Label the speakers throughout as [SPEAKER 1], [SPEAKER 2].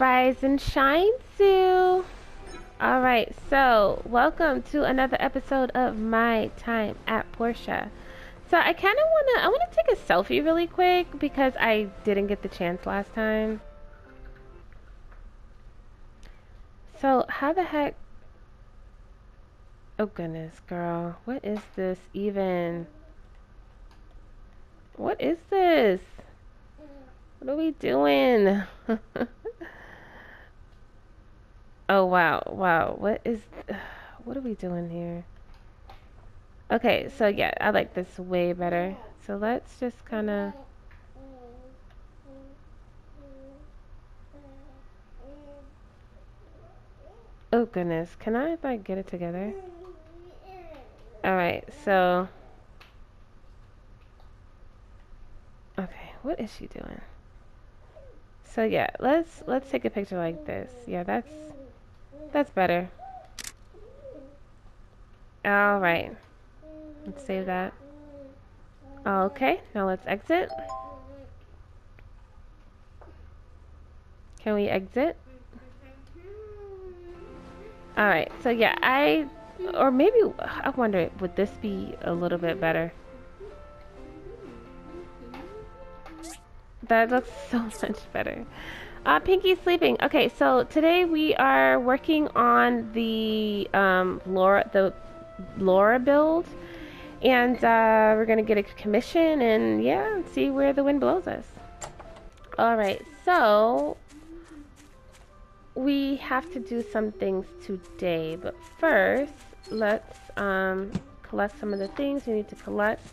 [SPEAKER 1] Rise and shine, Sue. All right, so welcome to another episode of My Time at Portia. So I kind of want to I want to take a selfie really quick because I didn't get the chance last time. So how the heck Oh goodness, girl. What is this even? What is this? What are we doing? Oh, wow. Wow. What is... What are we doing here? Okay, so yeah, I like this way better. So let's just kind of... Oh, goodness. Can I, like, get it together? Alright, so... Okay, what is she doing? So yeah, let's let's take a picture like this. Yeah, that's that's better. Alright. Let's save that. Okay, now let's exit. Can we exit? Alright, so yeah, I... Or maybe, I wonder, would this be a little bit better? That looks so much better. Uh, Pinky's sleeping. Okay, so today we are working on the um, Laura the Laura build, and uh, we're gonna get a commission and yeah, see where the wind blows us. All right, so we have to do some things today, but first let's um, collect some of the things we need to collect.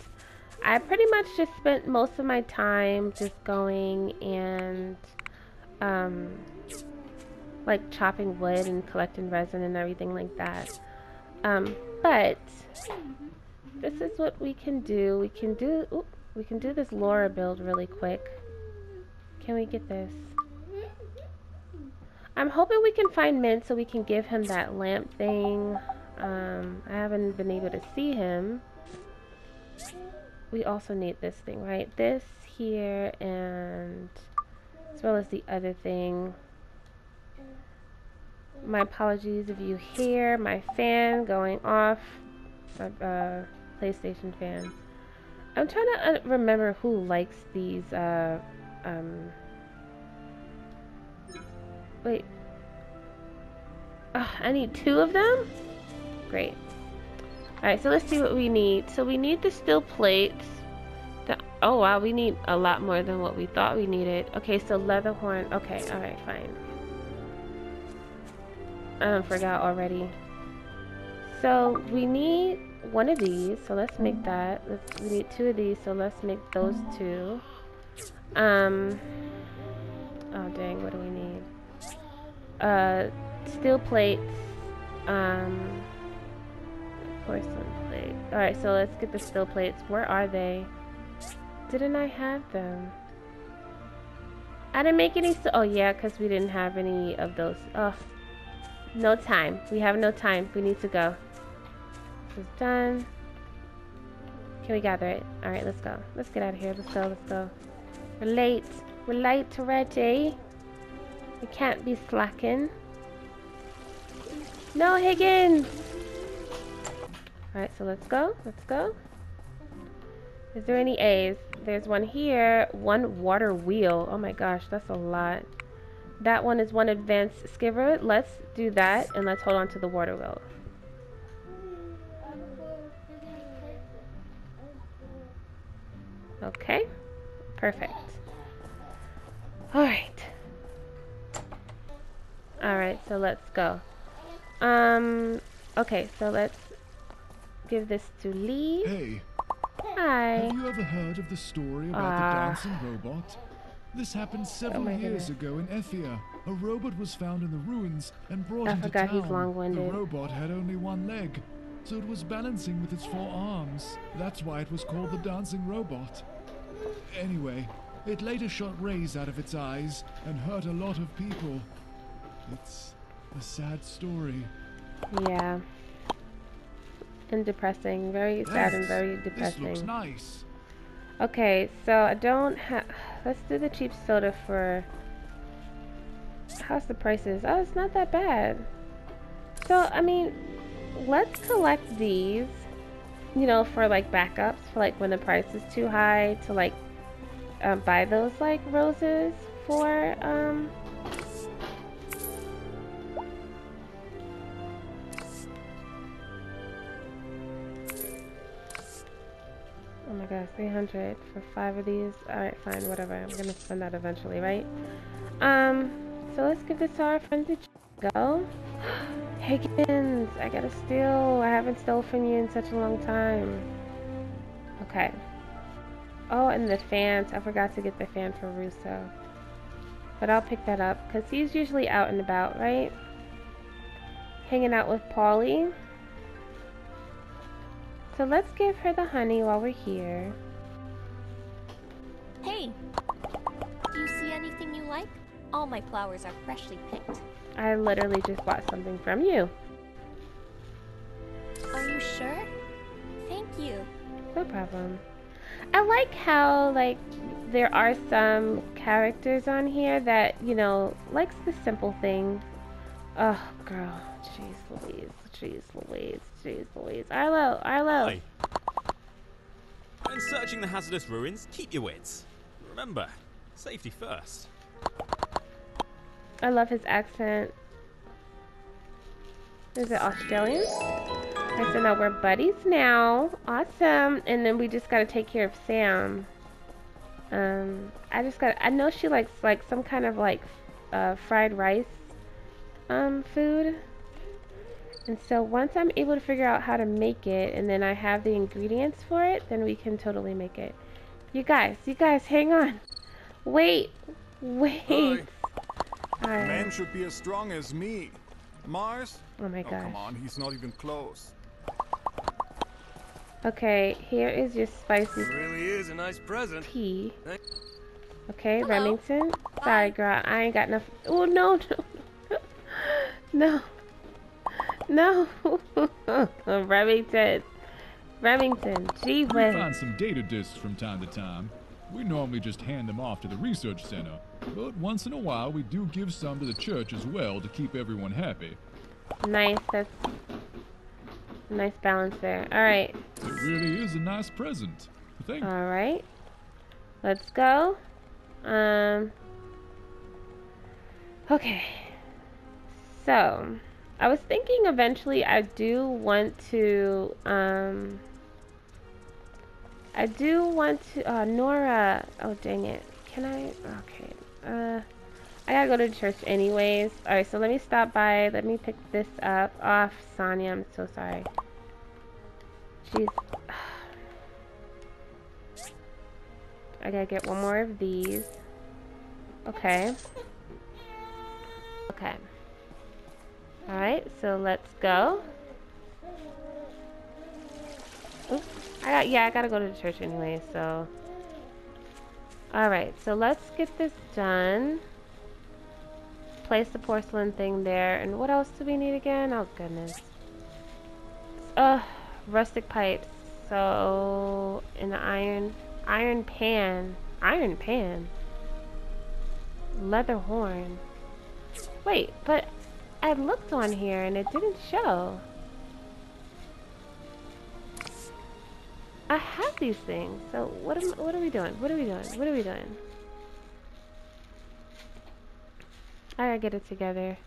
[SPEAKER 1] I pretty much just spent most of my time just going and um, like chopping wood and collecting resin and everything like that. Um, but this is what we can do. We can do ooh, we can do this Laura build really quick. Can we get this? I'm hoping we can find Mint so we can give him that lamp thing. Um, I haven't been able to see him. We also need this thing, right? This here and as well as the other thing. My apologies if you hear my fan going off, my uh, PlayStation fan. I'm trying to uh, remember who likes these, uh, um, wait. Oh, I need two of them? Great. Alright, so let's see what we need. So we need the steel plates. Oh wow, we need a lot more than what we thought we needed. Okay, so leatherhorn. Okay, alright, fine. I forgot already. So we need one of these, so let's make that. Let's, we need two of these, so let's make those two. Um, oh dang, what do we need? Uh, steel plates, um, porcelain plate. Alright, so let's get the steel plates. Where are they? Didn't I have them? I didn't make any. So. Oh yeah, because we didn't have any of those. Oh, no time. We have no time. We need to go. This is done. Can we gather it? All right, let's go. Let's get out of here. Let's go. Let's go. We're late. We're late already. We can't be slacking. No, Higgins. All right, so let's go. Let's go. Is there any A's? There's one here. One water wheel. Oh my gosh, that's a lot. That one is one advanced skiver. Let's do that and let's hold on to the water wheel. Okay. Perfect. Alright. Alright, so let's go. Um, okay, so let's give this to Lee.
[SPEAKER 2] Hey,
[SPEAKER 1] Hi.
[SPEAKER 2] Have you ever heard of the story about uh, the ah. dancing robot? This happened several oh years ago in Ephia. A robot was found in the ruins and brought I into
[SPEAKER 1] forgot
[SPEAKER 2] town.
[SPEAKER 1] He's long-winded.
[SPEAKER 2] The robot had only one leg, so it was balancing with its four arms. That's why it was called the dancing robot. Anyway, it later shot rays out of its eyes and hurt a lot of people. It's a sad story.
[SPEAKER 1] Yeah and depressing. Very sad and very depressing.
[SPEAKER 2] Nice.
[SPEAKER 1] Okay, so I don't have. Let's do the cheap soda for how's the prices? Oh, it's not that bad. So, I mean, let's collect these, you know, for like backups, for like when the price is too high to like um, buy those like roses for, um, Gosh, 300 for five of these. Alright, fine, whatever. I'm gonna spend that eventually, right? Um, so let's give this to our friend go. Higgins, I gotta steal. I haven't stole from you in such a long time. Okay. Oh, and the fans. I forgot to get the fan for Russo. But I'll pick that up, because he's usually out and about, right? Hanging out with Paulie. So let's give her the honey while we're here.
[SPEAKER 3] Hey! Do you see anything you like? All my flowers are freshly picked.
[SPEAKER 1] I literally just bought something from you.
[SPEAKER 3] Are you sure? Thank you.
[SPEAKER 1] No problem. I like how, like, there are some characters on here that, you know, likes the simple things. Oh, girl. Jeez Louise. Jeez Louise. Jeez Louise. Arlo, Arlo.
[SPEAKER 4] Hi. When searching the hazardous ruins, keep your wits. Remember, safety first.
[SPEAKER 1] I love his accent. Is it Australian? Okay, so now we're buddies now. Awesome. And then we just gotta take care of Sam. Um, I just got. I know she likes like some kind of like uh, fried rice um food. And so once I'm able to figure out how to make it and then I have the ingredients for it, then we can totally make it. You guys, you guys, hang on. Wait, wait.
[SPEAKER 5] Right. Man should be as strong as me. Mars?
[SPEAKER 1] Oh my gosh.
[SPEAKER 5] Oh, come on, he's not even close.
[SPEAKER 1] Okay, here is your spicy.
[SPEAKER 6] It really is a nice present.
[SPEAKER 1] Tea. Okay, Hello. Remington. Bye. Sorry, girl. I ain't got enough. Oh no, no, no, no. Remington. Remington. Gee whiz.
[SPEAKER 2] We find some data discs from time to time. We normally just hand them off to the research center, but once in a while we do give some to the church as well to keep everyone happy.
[SPEAKER 1] Nice, that's nice balance there. Alright.
[SPEAKER 2] It really is a nice present. Thank
[SPEAKER 1] Alright. Let's go. Um Okay. So I was thinking eventually I do want to um I do want to, uh, Nora, oh dang it, can I, okay, uh, I gotta go to church anyways, alright, so let me stop by, let me pick this up, off, Sonia, I'm so sorry, jeez, I gotta get one more of these, okay, okay, alright, so let's go, Oops. I got, yeah, I gotta go to the church anyway, so. Alright, so let's get this done. Place the porcelain thing there. And what else do we need again? Oh, goodness. Uh, rustic pipes. So, in the iron, iron pan. Iron pan. Leather horn. Wait, but I looked on here and it didn't show. I have these things. So what am what are we doing? What are we doing? What are we doing? I gotta get it together.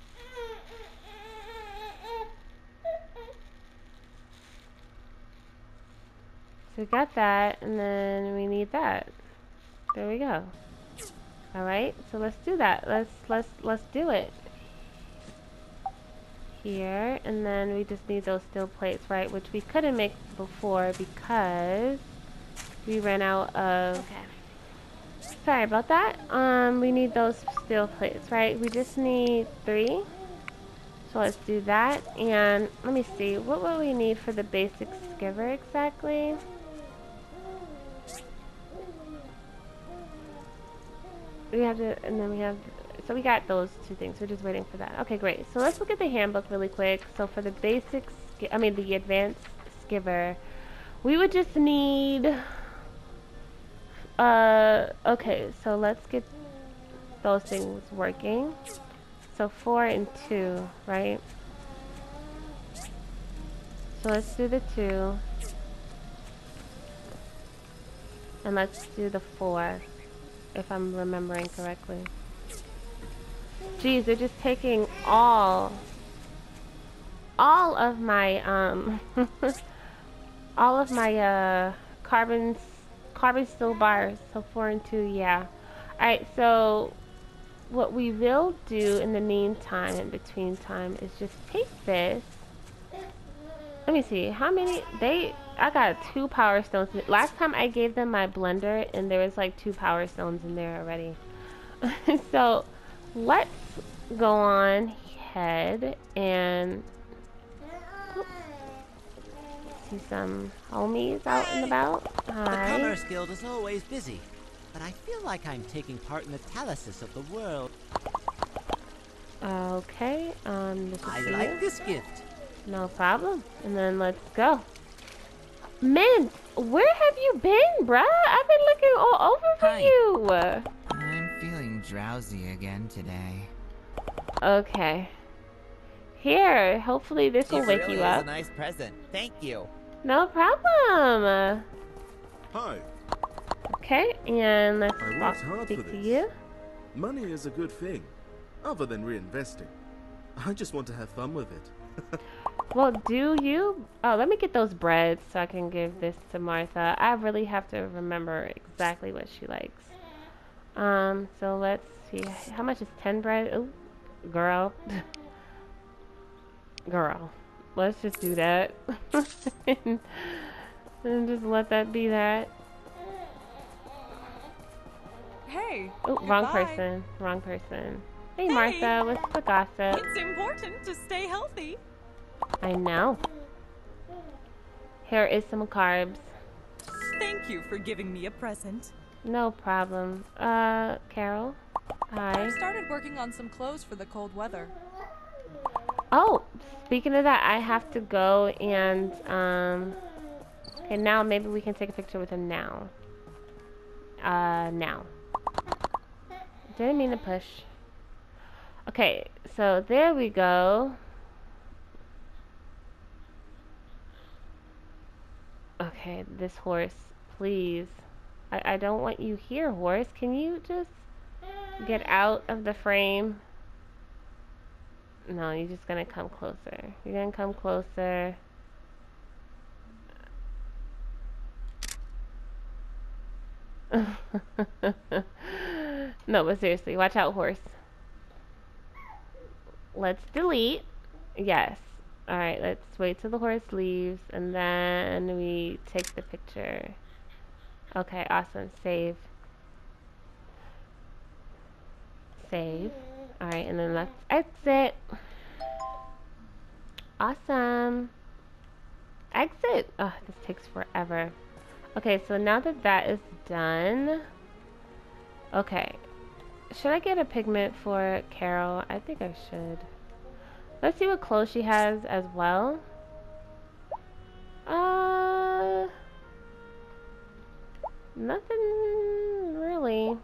[SPEAKER 1] So we got that, and then we need that. There we go. All right, so let's do that. Let's let's let's do it here and then we just need those steel plates right which we couldn't make before because we ran out of okay. sorry about that. Um we need those steel plates right? We just need three. So let's do that and let me see what will we need for the basic skiver exactly? We have to and then we have so we got those two things. We're just waiting for that. Okay, great. So let's look at the handbook really quick. So for the basic, I mean the advanced skiver, we would just need, uh, okay, so let's get those things working. So four and two, right? So let's do the two. And let's do the four, if I'm remembering correctly. Geez, they're just taking all, all of my, um, all of my, uh, carbon, carbon steel bars. So four and two, yeah. Alright, so what we will do in the meantime, in between time, is just take this. Let me see, how many, they, I got two power stones. Last time I gave them my blender and there was like two power stones in there already. so let's go on ahead and see some homies out and about. Hi.
[SPEAKER 7] The Commerce Guild is always busy, but I feel like I'm taking part in the talysis of the world.
[SPEAKER 1] Okay, um, this is
[SPEAKER 7] I like
[SPEAKER 1] you.
[SPEAKER 7] this gift.
[SPEAKER 1] No problem. And then let's go. Man, where have you been, bruh? I've been looking all over for
[SPEAKER 8] Hi.
[SPEAKER 1] you.
[SPEAKER 8] I'm feeling drowsy again today.
[SPEAKER 1] Okay. Here, hopefully this will wake
[SPEAKER 9] really
[SPEAKER 1] you
[SPEAKER 9] is
[SPEAKER 1] up.
[SPEAKER 9] a nice present. Thank you.
[SPEAKER 1] No problem.
[SPEAKER 10] Hi,
[SPEAKER 1] Okay, and let's
[SPEAKER 10] I
[SPEAKER 1] walk,
[SPEAKER 10] worked hard
[SPEAKER 1] speak to
[SPEAKER 10] this.
[SPEAKER 1] you.
[SPEAKER 10] money is a good thing, other than reinvesting. I just want to have fun with it.
[SPEAKER 1] Well, do you? Oh, let me get those breads so I can give this to Martha. I really have to remember exactly what she likes. Um, so let's see. How much is 10 bread? Oh, girl. girl. Let's just do that. and, and just let that be that.
[SPEAKER 11] Hey.
[SPEAKER 1] Oh, wrong person. Wrong person. Hey,
[SPEAKER 11] Hey.
[SPEAKER 1] Martha. What's the gossip?
[SPEAKER 11] It's important to stay healthy.
[SPEAKER 1] I know. Here is some carbs.
[SPEAKER 11] Thank you for giving me a present.
[SPEAKER 1] No problem. Uh, Carol? Hi.
[SPEAKER 12] I've started working on some clothes for the cold weather.
[SPEAKER 1] Oh, speaking of that, I have to go and, um, okay, now maybe we can take a picture with him now. Uh, now. Didn't mean to push. Okay, so there we go. Okay, this horse, please. I, I don't want you here, horse. Can you just get out of the frame? No, you're just gonna come closer. You're gonna come closer. no, but seriously, watch out, horse. Let's delete. Yes. Alright, let's wait till the horse leaves and then we take the picture. Okay, awesome. Save. Save. Alright, and then let's exit. Awesome. Exit. Oh, this takes forever. Okay, so now that that is done. Okay. Should I get a pigment for Carol? I think I should. Let's see what clothes she has as well. Uh, nothing really.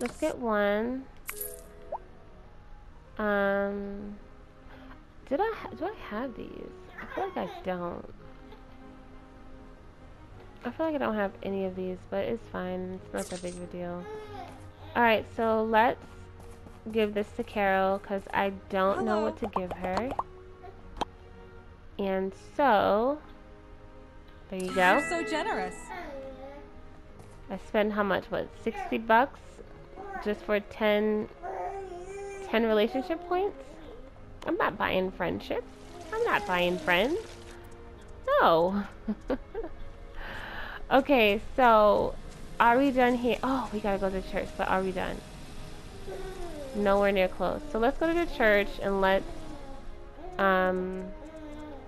[SPEAKER 1] Let's get one. Um, did I do I have these? I feel like I don't. I feel like I don't have any of these, but it's fine. It's not that big of a deal. Alright, so let's give this to Carol because I don't know what to give her. And so, there you go.
[SPEAKER 12] You're so generous.
[SPEAKER 1] I spent how much? What, 60 bucks just for 10, 10 relationship points? I'm not buying friendships. I'm not buying friends. No. okay, so are we done here? Oh, we gotta go to church, but are we done? Nowhere near close. So let's go to the church and let's um,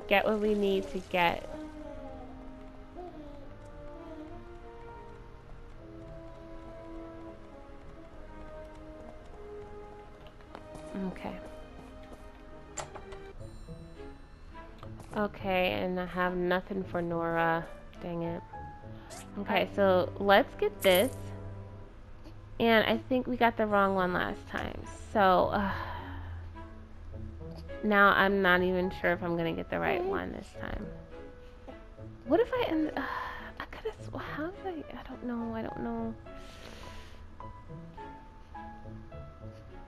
[SPEAKER 1] get what we need to get. Okay. Okay, and I have nothing for Nora. Dang it. Okay, so let's get this. And I think we got the wrong one last time. So, uh, now I'm not even sure if I'm going to get the right one this time. What if I end... Uh, I could have... How did I... I don't know. I don't know.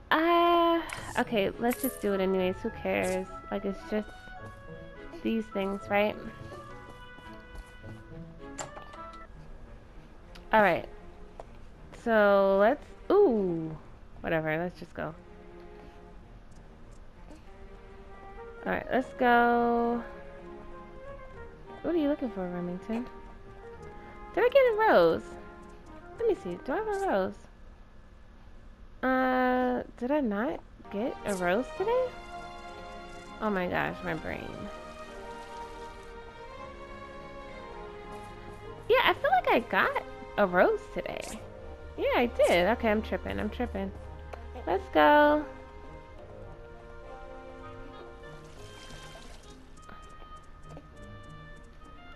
[SPEAKER 1] Uh, okay, let's just do it anyways. Who cares? Like, it's just these things, right? Alright. So, let's... Ooh! Whatever, let's just go. Alright, let's go... What are you looking for, Remington? Did I get a rose? Let me see. Do I have a rose? Uh, did I not get a rose today? Oh my gosh, my brain. Yeah, I feel like I got a rose today. Yeah, I did. Okay, I'm tripping. I'm tripping. Let's go.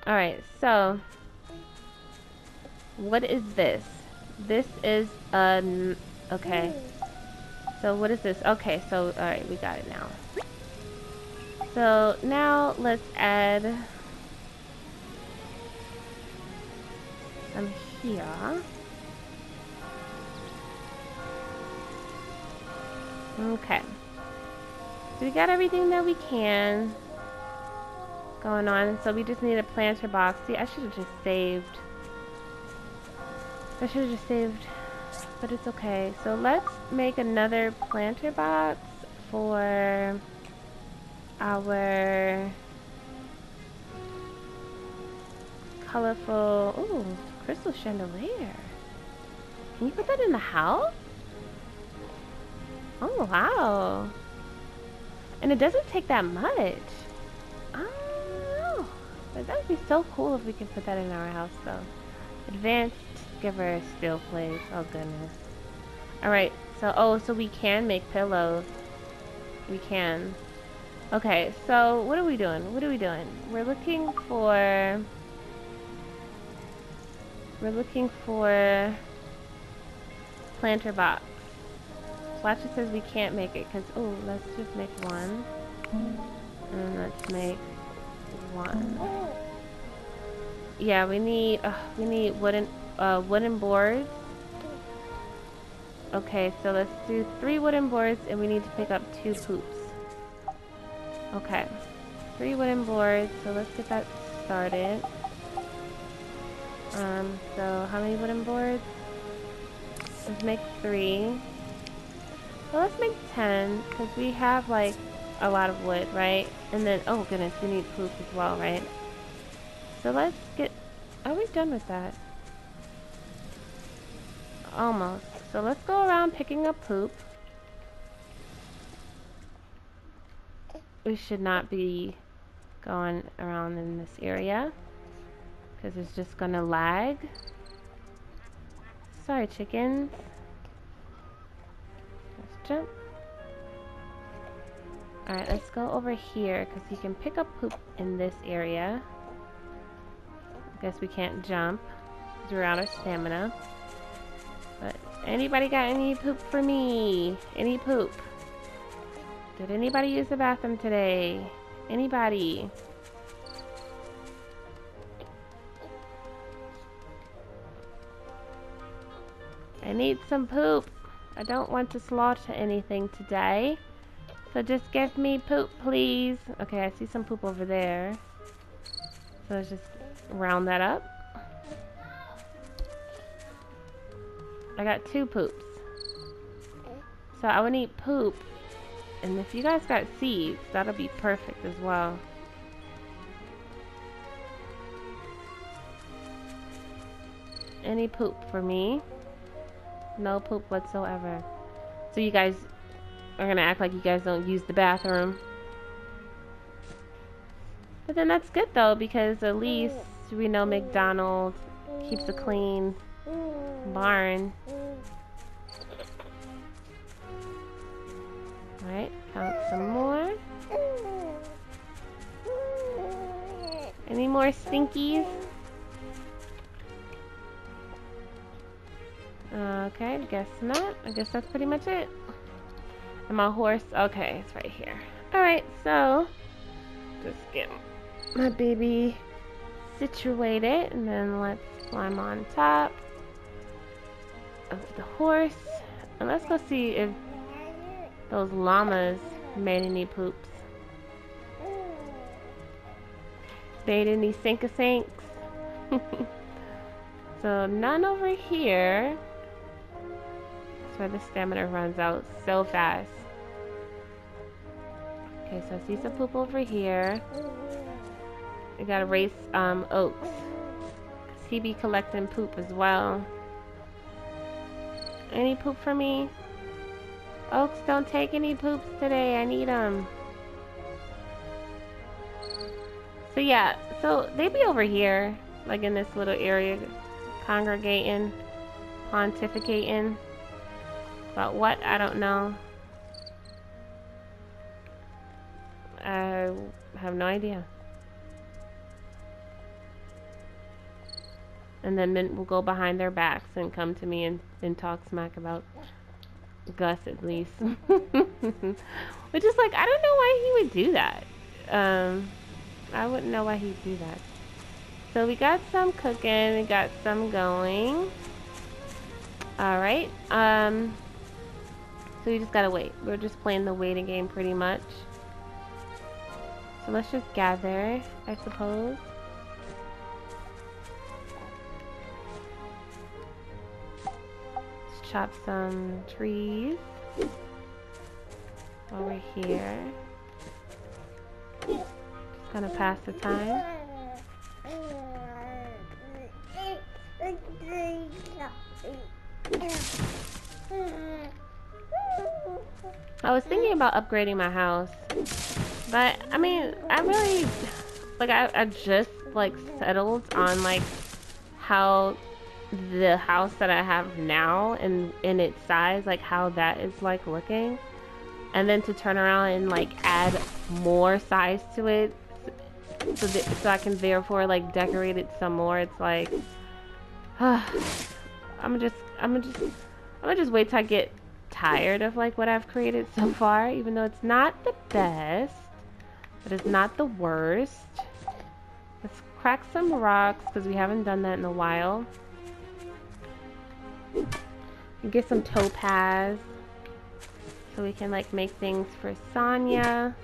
[SPEAKER 1] Alright, so what is this? This is a Okay. So what is this? Okay, so alright, we got it now. So now let's add some here. Okay. So we got everything that we can going on. So we just need a planter box. See, I should have just saved. I should have just saved but it's okay. So let's make another planter box for our colorful, ooh, crystal chandelier. Can you put that in the house? Oh, wow. And it doesn't take that much. Oh, but that would be so cool if we could put that in our house, though. Advanced skiver steel plate. Oh goodness. Alright, so oh so we can make pillows. We can. Okay, so what are we doing? What are we doing? We're looking for we're looking for planter box. Watch it says we can't make it because oh let's just make one. And let's make one. Yeah, we need uh, we need wooden uh, wooden boards. Okay, so let's do three wooden boards and we need to pick up two poops. Okay, three wooden boards, so let's get that started. Um, so how many wooden boards? Let's make three. Well, let's make ten, because we have, like, a lot of wood, right? And then, oh goodness, we need poop as well, right? So let's get, are we done with that? Almost. So let's go around picking up poop. We should not be going around in this area because it's just gonna lag. Sorry, chickens. Let's jump. Alright, let's go over here because you can pick up poop in this area. I guess we can't jump because we're out of stamina. But anybody got any poop for me? Any poop? Did anybody use the bathroom today? Anybody? I need some poop. I don't want to slaughter anything today. So just give me poop, please. Okay, I see some poop over there. So let's just round that up. I got two poops. So I would need poop. And if you guys got seeds, that'll be perfect as well. Any poop for me? No poop whatsoever. So you guys are gonna act like you guys don't use the bathroom. But then that's good though, because at least we know McDonald's keeps it clean barn. Alright, count some more. Any more stinkies? Okay, guess not. I guess that's pretty much it. And my horse, okay, it's right here. Alright, so just get my baby situated and then let's climb on top the horse. And let's go see if those llamas made any poops. Made any sink a sinks. so none over here. That's where the stamina runs out so fast. Okay, so I see some poop over here. We gotta race um, Oaks. He be collecting poop as well. Any poop for me? Oaks, don't take any poops today. I need them. So yeah, so they be over here, like in this little area, congregating, pontificating. About what? I don't know. I have no idea. And then Mint will go behind their backs and come to me and, and talk smack about Gust at least. Which is like, I don't know why he would do that. Um, I wouldn't know why he'd do that. So we got some cooking, we got some going. Alright, um, so we just gotta wait. We're just playing the waiting game pretty much. So let's just gather, I suppose. Chop some trees over here. Just gonna pass the time. I was thinking about upgrading my house. But, I mean, I really, like, I, I just, like, settled on, like, how the house that I have now and in its size, like, how that is, like, looking. And then to turn around and, like, add more size to it so, that, so I can therefore, like, decorate it some more. It's like, uh, I'm just, I'm just, I'm gonna just wait till I get tired of, like, what I've created so far, even though it's not the best. But it's not the worst. Let's crack some rocks because we haven't done that in a while. Get some topaz so we can like make things for Sonia.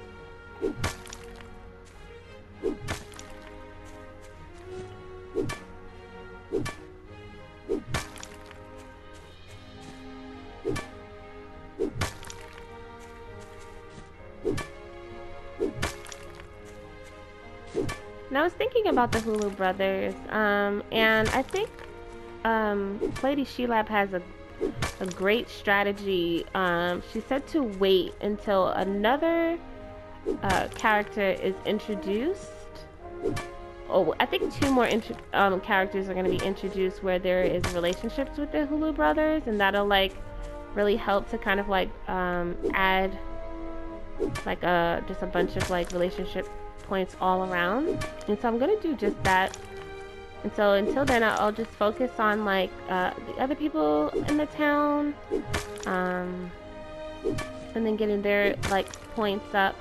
[SPEAKER 1] And I was thinking about the Hulu brothers, um, and I think um, Lady Shelab has a, a great strategy. Um, she said to wait until another uh, character is introduced. Oh, I think two more um, characters are going to be introduced where there is relationships with the Hulu brothers, and that'll like really help to kind of like um, add like a uh, just a bunch of like relationship points all around. And so I'm going to do just that. And so until then, I'll just focus on like uh, the other people in the town. Um, and then getting their like points up.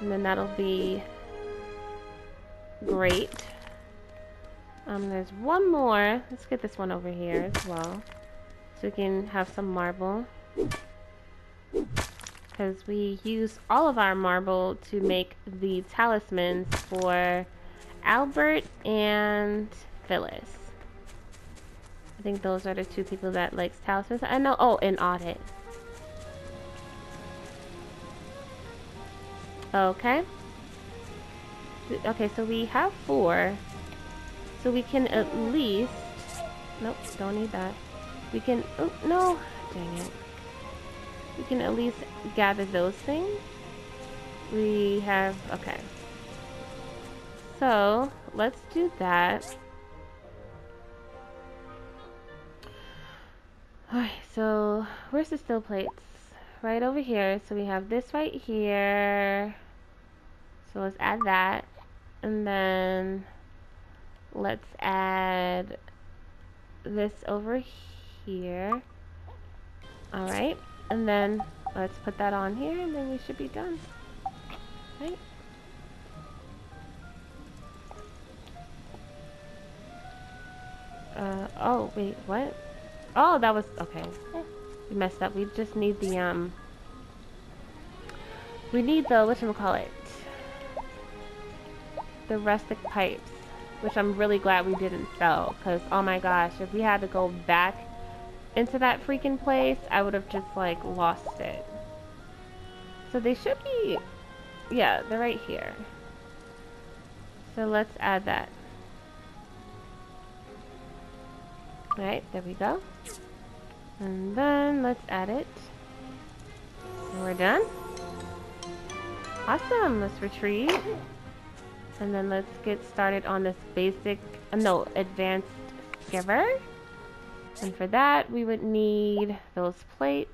[SPEAKER 1] And then that'll be great. Um, there's one more. Let's get this one over here as well. So we can have some marble because we use all of our marble to make the talismans for Albert and Phyllis. I think those are the two people that likes talismans. I know. Oh, and Audit. Okay. Okay, so we have four. So we can at least... Nope, don't need that. We can... Oh, no! Dang it we can at least gather those things. We have, okay. So, let's do that. Alright, so where's the steel plates? Right over here. So we have this right here. So let's add that. And then let's add this over here. Alright, and then let's put that on here and then we should be done. Right? Uh, oh, wait, what? Oh, that was, okay. We messed up. We just need the, um, we need the, whatchamacallit, the rustic pipes, which I'm really glad we didn't sell, because, oh my gosh, if we had to go back into that freaking place, I would have just, like, lost it. So they should be, yeah, they're right here. So let's add that. Alright, there we go. And then let's add it. And we're done. Awesome, let's retrieve. And then let's get started on this basic, uh, no, advanced skiver. And for that, we would need those plates.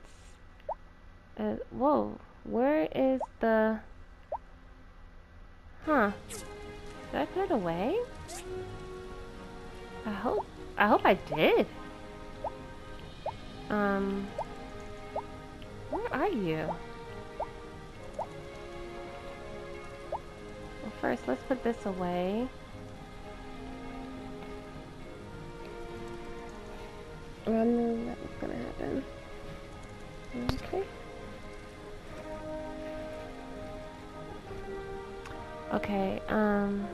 [SPEAKER 1] Uh, whoa, where is the... Huh. Did I put it away? I hope I hope I did. Um, where are you? Well, first, let's put this away. I knew that was gonna happen. Okay. Okay, um,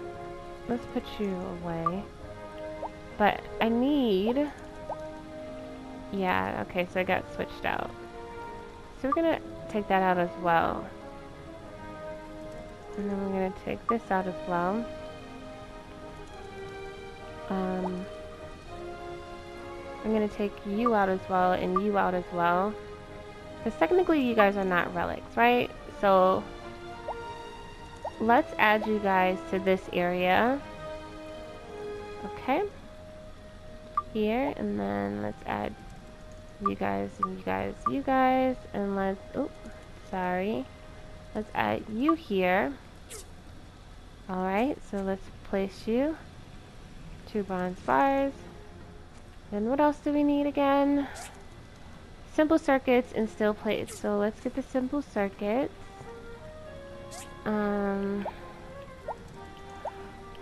[SPEAKER 1] let's put you away. But I need... Yeah, okay, so I got switched out. So we're gonna take that out as well. And then we're gonna take this out as well. Um, I'm gonna take you out as well and you out as well. Because technically you guys are not relics, right? So let's add you guys to this area. Okay here and then let's add you guys and you guys you guys and let's oh sorry let's add you here alright so let's place you two bronze bars then what else do we need again simple circuits and steel plates so let's get the simple circuits um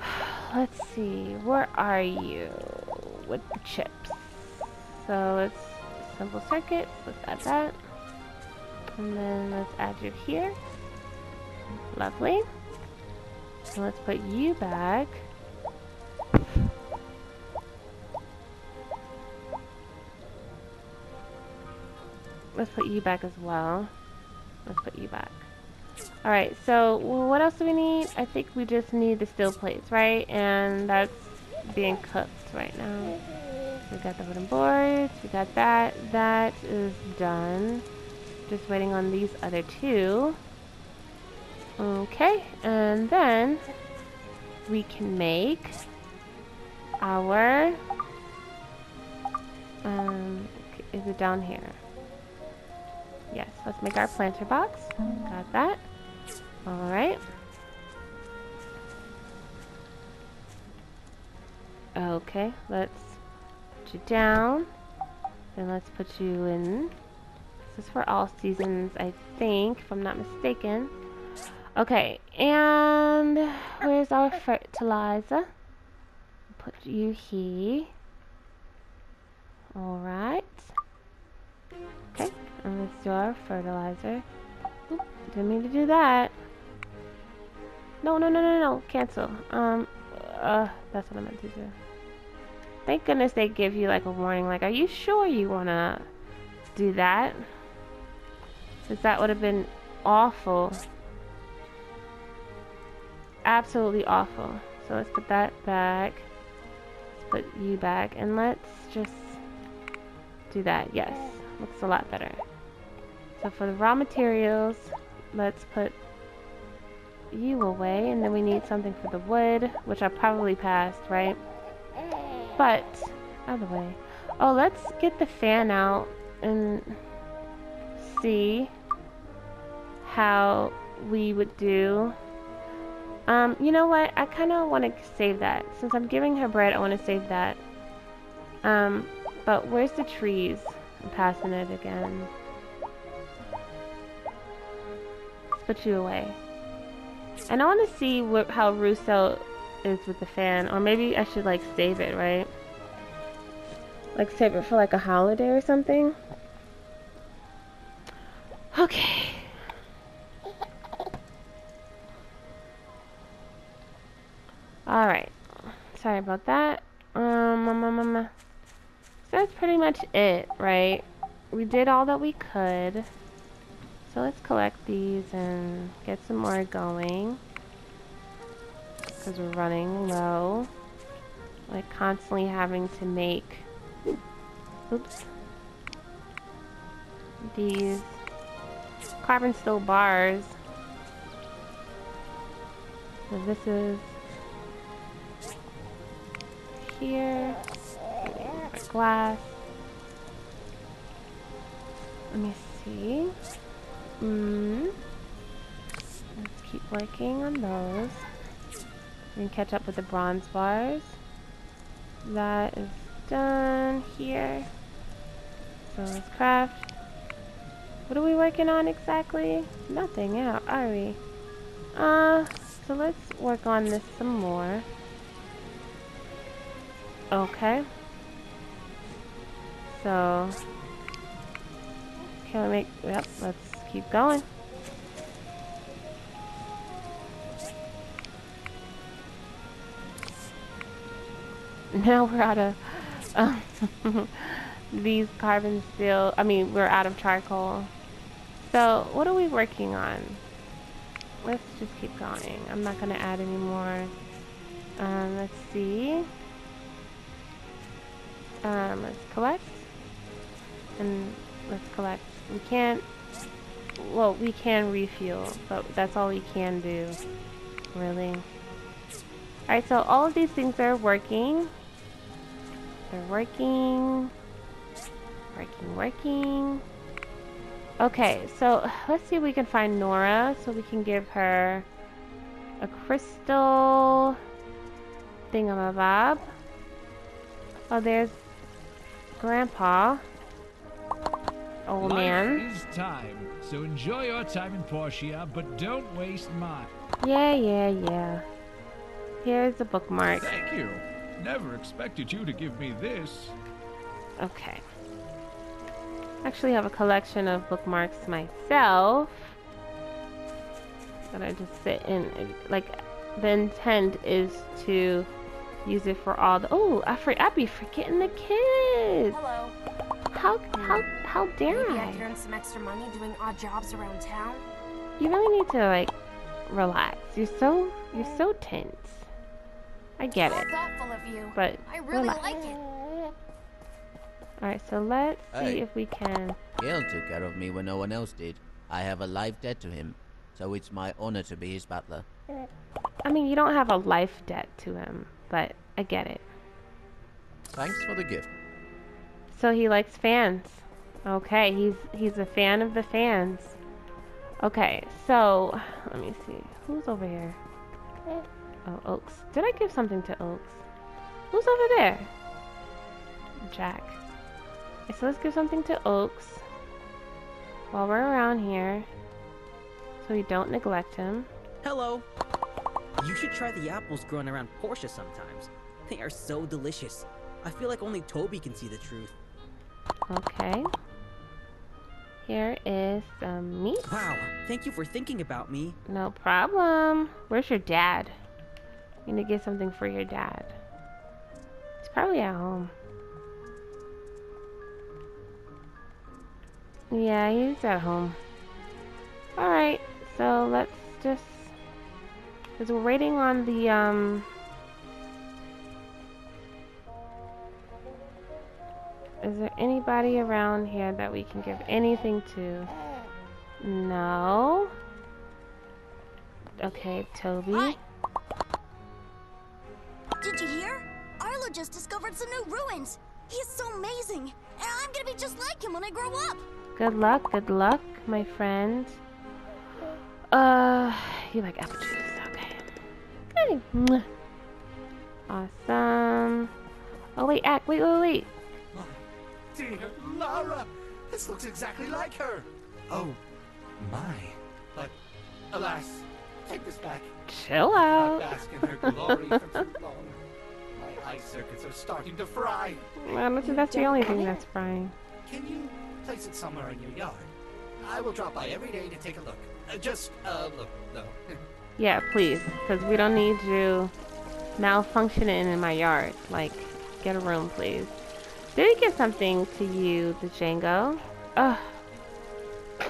[SPEAKER 1] let's see where are you with the chips. So let's simple circuit, let's add that. And then let's add you here. Lovely. So let's put you back. Let's put you back as well. Let's put you back. Alright, so what else do we need? I think we just need the steel plates, right? And that's being cooked right now. We got the wooden boards, we got that. That is done. Just waiting on these other two. Okay, and then we can make our, um, is it down here? Yes, let's make our planter box. Got that. Alright. Okay, let's put you down. Then let's put you in. This is for all seasons, I think, if I'm not mistaken. Okay, and where's our fertilizer? Put you here. Alright. And let's do our fertilizer. Oop, didn't mean to do that. No, no, no, no, no, cancel. Um, uh, that's what I meant to do. Thank goodness they give you like a warning, like, are you sure you want to do that? Because that would have been awful. Absolutely awful. So let's put that back. Let's put you back. And let's just do that. Yes. Looks a lot better. So for the raw materials, let's put you away. And then we need something for the wood, which I probably passed, right? But, the way. Oh, let's get the fan out and see how we would do Um, you know what? I kind of want to save that. Since I'm giving her bread, I want to save that. Um, but where's the trees? I'm passing it again. Put you away. And I want to see what, how Russo is with the fan. Or maybe I should, like, save it, right? Like, save it for, like, a holiday or something. Okay. Alright. Sorry about that. Um, um, um, um, so that's pretty much it, right? We did all that we could. So let's collect these and get some more going. Because we're running low. Like constantly having to make... Oops. These carbon steel bars. So this is here. Glass. Let me see. Mm. Let's keep working on those. And catch up with the bronze bars. That is done here. So let's craft. What are we working on exactly? Nothing, yeah, are we? Uh, so let's work on this some more. Okay. So, can we make, yep, let's keep going. Now we're out of um, these carbon steel, I mean, we're out of charcoal. So, what are we working on? Let's just keep going. I'm not going to add any more. Um, let's see. Um, let's collect. And let's collect. We can't, well, we can refuel, but that's all we can do, really. Alright, so all of these things are working. They're working. Working, working. Okay, so let's see if we can find Nora so we can give her a crystal thingamabob. Oh, there's Grandpa. Old
[SPEAKER 2] Life
[SPEAKER 1] man.
[SPEAKER 2] is time, so enjoy your time in Portia, but don't waste mine.
[SPEAKER 1] Yeah, yeah, yeah. Here's a bookmark.
[SPEAKER 2] Thank you. Never expected you to give me this.
[SPEAKER 1] Okay. Actually have a collection of bookmarks myself. That I just sit in. Like, the intent is to use it for all the. Oh, I for, I'd be forgetting the kids.
[SPEAKER 13] Hello.
[SPEAKER 1] How hmm. how how dare
[SPEAKER 13] Maybe
[SPEAKER 1] I?
[SPEAKER 13] I could earn some extra money doing odd jobs around town.
[SPEAKER 1] You really need to like relax. You're so you're so tense. I get it,
[SPEAKER 13] thoughtful of you.
[SPEAKER 1] but
[SPEAKER 13] I really
[SPEAKER 1] relax.
[SPEAKER 13] like it.
[SPEAKER 1] All right, so let's see
[SPEAKER 14] Hey.
[SPEAKER 1] if we can.
[SPEAKER 14] Gale took care of me when no one else did. I have a life debt to him, so it's my honor to be his butler.
[SPEAKER 1] I mean, you don't have a life debt to him, but I get it.
[SPEAKER 14] Thanks for the gift.
[SPEAKER 1] So he likes fans. Okay, he's he's a fan of the fans. Okay, so let me see. Who's over here? Oh, Oaks. Did I give something to Oaks? Who's over there? Jack. So let's give something to Oaks while we're around here, so we don't neglect him.
[SPEAKER 15] Hello. You should try the apples grown around Portia sometimes. They are so delicious. I feel like only Toby can see the truth.
[SPEAKER 1] Okay. Here is some meat.
[SPEAKER 15] Wow, thank you for thinking about me.
[SPEAKER 1] No problem. Where's your dad? You need to get something for your dad. He's probably at home. Yeah, he's at home. Alright, so let's just... Because we're waiting on the, um... Is there anybody around here that we can give anything to? No. Okay, Toby.
[SPEAKER 16] Did you hear? Arlo just discovered some new ruins. He's so amazing. And I'm gonna be just like him when I grow up.
[SPEAKER 1] Good luck, good luck, my friend. Uh, you like apple juice, okay. Hey. Awesome. Oh wait, Ack. Wait, wait, wait.
[SPEAKER 17] Dear Laura, this looks exactly like her. Oh, my. But alas, take this back.
[SPEAKER 1] Chill out.
[SPEAKER 17] I've basked in her glory for too long. My eye circuits are starting to fry.
[SPEAKER 1] I don't think that's the only thing that's frying.
[SPEAKER 17] Can you place it somewhere in your yard? I will drop by every day to take a look. Uh, just uh, look, though.
[SPEAKER 1] Yeah, please, because we don't need you malfunctioning in my yard. Like, get a room, please. Did he give something to you, the Django? Ugh.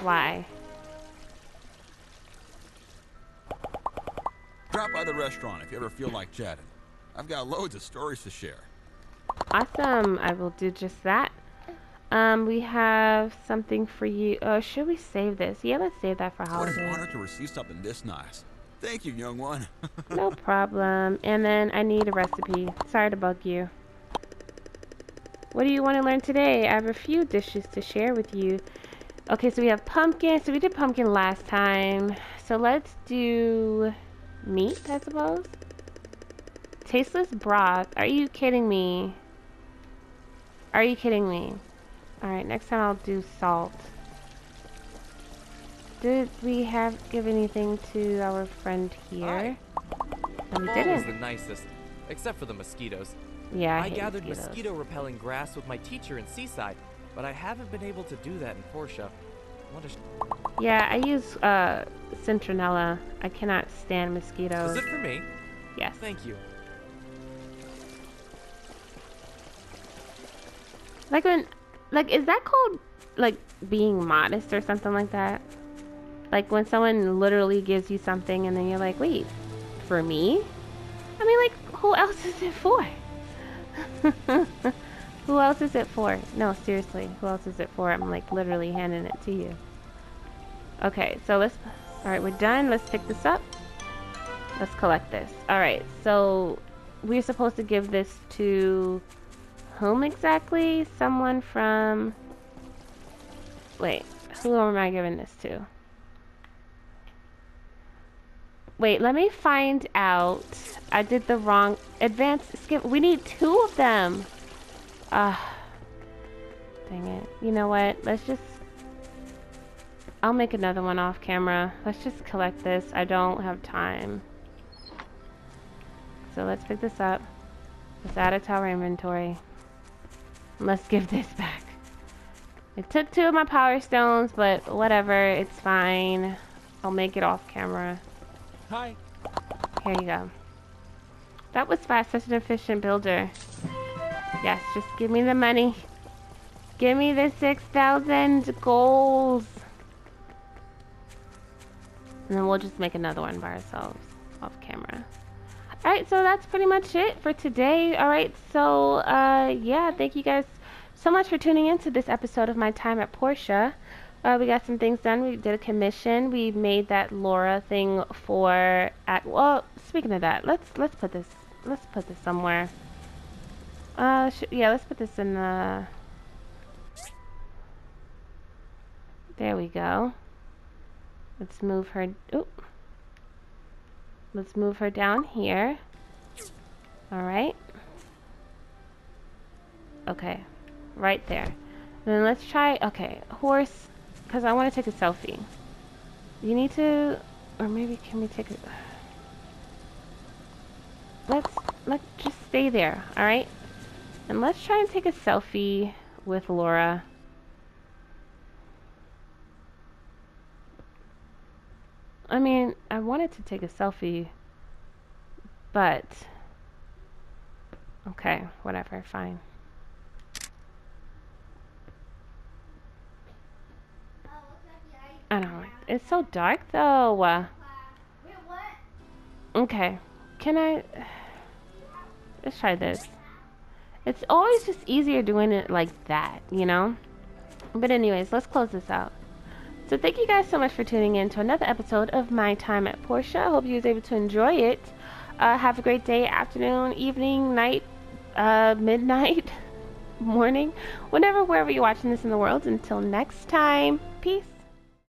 [SPEAKER 1] Why?
[SPEAKER 18] Drop by the restaurant if you ever feel like chatting. I've got loads of stories to share.
[SPEAKER 1] Awesome. I will do just that. Um, we have something for you. Oh, should we save this? Yeah, let's save that for
[SPEAKER 18] What
[SPEAKER 1] holidays.
[SPEAKER 18] an honor to receive something this nice. Thank you, young one.
[SPEAKER 1] No problem. And then I need a recipe. Sorry to bug you. What do you want to learn today? I have a few dishes to share with you. Okay, so we have pumpkin. So we did pumpkin last time. So let's do meat, I suppose. Tasteless broth. Are you kidding me? Are you kidding me? Alright, next time I'll do salt. Did we have give anything to our friend here? No, we didn't.
[SPEAKER 19] the nicest, except for the mosquitoes.
[SPEAKER 1] Yeah, I
[SPEAKER 19] I, gathered
[SPEAKER 1] mosquitoes.
[SPEAKER 19] mosquito-repelling grass with my teacher in Seaside, but I haven't been able to do that in Portia. What a
[SPEAKER 1] Yeah, I use uh, Citronella. I cannot stand mosquitoes.
[SPEAKER 19] Is it for me?
[SPEAKER 1] Yes.
[SPEAKER 19] Thank you.
[SPEAKER 1] Like when, like, is that called like being modest or something like that? Like when someone literally gives you something and then you're like, wait, for me? I mean, like, who else is it for? who else is it for? No, seriously, who else is it for? I'm like literally handing it to you. Okay, so let's. All right, we're done. Let's pick this up. Let's collect this. All right, so we're supposed to give this to whom exactly? Someone from. Wait, who am I giving this to? Wait, let me find out. I did the wrong advanced skip. We need two of them. Ah, dang it. You know what? Let's just. I'll make another one off camera. Let's just collect this. I don't have time. So let's pick this up. Let's add it to our inventory. Let's give this back. It took two of my power stones, but whatever. It's fine. I'll make it off camera.
[SPEAKER 19] Hi.
[SPEAKER 1] Here you go. That was fast. Such an efficient builder. Yes, just give me the money. Give me the 6,000 goals. And then we'll just make another one by ourselves off camera. Alright, so that's pretty much it for today. Alright, so uh, yeah, thank you guys so much for tuning in to this episode of My Time at Portia. Uh, we got some things done. We did a commission. We made that Laura thing for at well. Speaking of that, let's let's put this let's put this somewhere. Uh, yeah, let's put this in the. There we go. Let's move her. Oop. Let's move her down here. All right. Okay, right there. Then let's try. Okay, horse because I want to take a selfie. You need to, or maybe can we take a? Let's let's just stay there, all right? And let's try and take a selfie with Laura. I mean, I wanted to take a selfie, but okay, whatever, fine. I don't know. It's so dark though. Okay. Can I Let's try this. It's always just easier doing it like that, you know? But anyways, let's close this out. So thank you guys so much for tuning in to another episode of My Time at Portia. I hope you was able to enjoy it. Uh, have a great day, afternoon, evening, night, uh, midnight, morning, whenever, wherever you're watching this in the world. Until next time, peace.